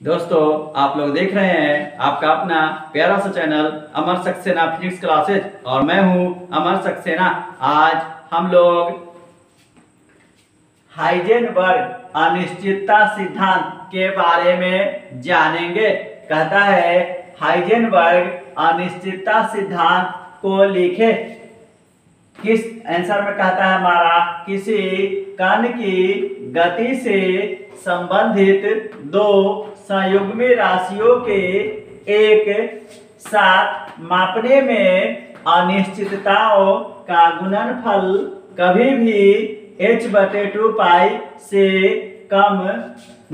दोस्तों, आप लोग देख रहे हैं आपका अपना प्यारा सा channel Amar Saxena physics classes और मैं हूँ अमर सक्सेना। आज हम लोग हाइजेनबर्ग अनिश्चितता सिद्धांत के बारे में जानेंगे। कहता है, हाइजेनबर्ग अनिश्चितता सिद्धांत को लिखे किस आंसर में कहता है हमारा? किसी कण की गति से संबंधित दो संयुग्मी राशियों के एक साथ मापने में अनिश्चितताओं का गुणनफल कभी भी h बटे टू पाई से कम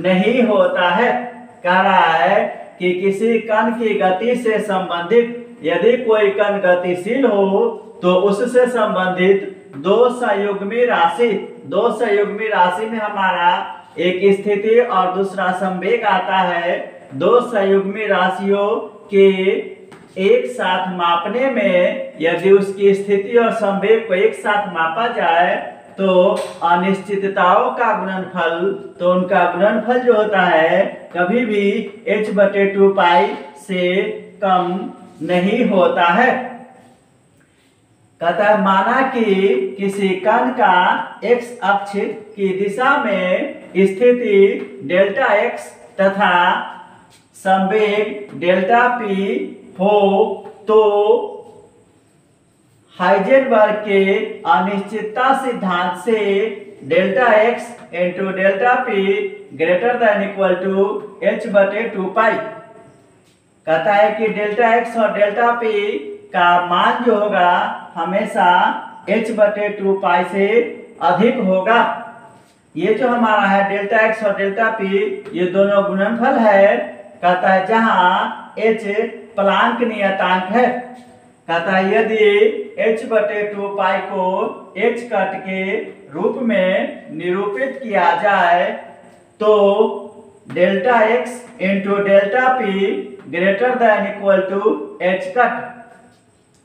नहीं होता है। कह रहा है कि किसी कण की गति से संबंधित यदि कोई कण गतिशील हो तो उससे संबंधित दो संयुग्मी राशि, दो संयुग्मी राशि में हमारा एक स्थिति और दूसरा संवेग आता है। दो संयुग्मी राशियों के एक साथ मापने में यदि उसकी स्थिति और संवेग को एक साथ मापा जाए तो अनिश्चितताओं का गुणनफल तो उनका गुणनफल जो होता है, कभी भी h बटे टू पाई से कम नहीं होता है। कहता है, माना कि किसी कण का x अक्ष की दिशा में स्थिति डेल्टा x तथा संवेग डेल्टा p हो तो हाइजेनबर्ग के अनिश्चितता सिद्धांत से delta x into delta P greater than equal to H बटे टू पाई। कहता है कि डेल्टा x और डेल्टा p का मान जो होगा हमेशा h बटे टू पाई से अधिक होगा। ये जो हमारा है डेल्टा x और डेल्टा पी ये दोनों गुणनफल है, कहता है जहाँ h प्लांक नियतांक है। कहता है यदि h बटे टू पाई को h कट के रूप में निरूपित किया जाए तो delta X into delta P greater than equal to H cut.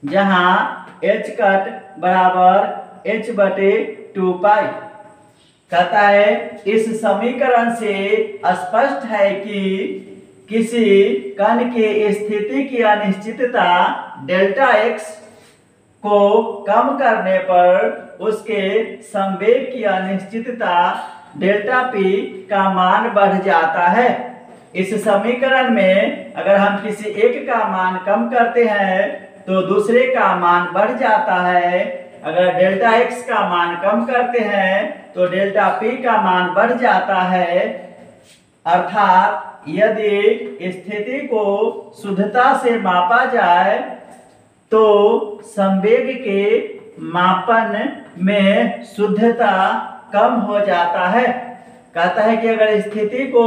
जहाँ एच कट बराबर एच बटे टू पाई। कहता है, इस समीकरण से स्पष्ट है कि किसी कण की स्थिति की अनिश्चितता डेल्टा एक्स को कम करने पर उसके संवेग की अनिश्चितता डेल्टा पी का मान बढ़ जाता है। इस समीकरण में अगर हम किसी एक का मान कम करते हैं तो दूसरे का मान बढ़ जाता है। अगर डेल्टा एक्स का मान कम करते हैं तो डेल्टा पी का मान बढ़ जाता है। अर्थात यदि स्थिति को शुद्धता से मापा जाए तो संवेग के मापन में शुद्धता कम हो जाता है। कहता है कि अगर स्थिति को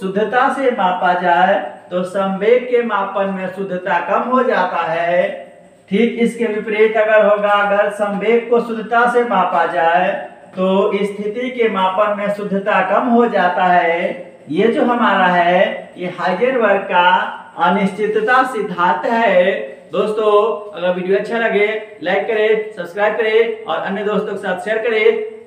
शुद्धता से मापा जाए तो संवेग के मापन में शुद्धता कम हो जाता है। ठीक इसके विपरीत अगर होगा, अगर संवेग को शुद्धता से मापा जाए तो स्थिति के मापन में शुद्धता कम हो जाता है। ये जो हमारा है, ये हाइजेनबर्ग का अनिश्चितता सिद्धांत है। दोस्तों, अगर वीडियो अच्छा लगे, लाइक करें, सब्सक्राइब करें और अन्य दोस्तों के साथ शेयर करें।